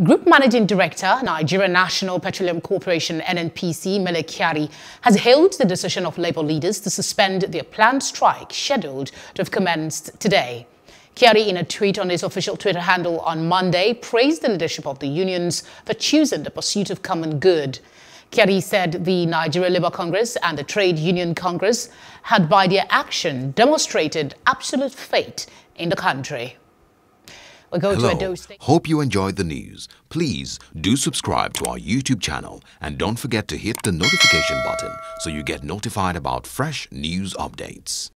Group Managing Director, Nigeria National Petroleum Corporation NNPC, Mele has hailed the decision of labor leaders to suspend their planned strike scheduled to have commenced today. Kyari, in a tweet on his official Twitter handle on Monday, praised the leadership of the unions for choosing the pursuit of common good. Kyari said the Nigeria Labour Congress and the Trade Union Congress had by their action demonstrated absolute faith in the country. We go Hello. to Edo State. Hope you enjoyed the news. Please do subscribe to our YouTube channel and don't forget to hit the notification button so you get notified about fresh news updates.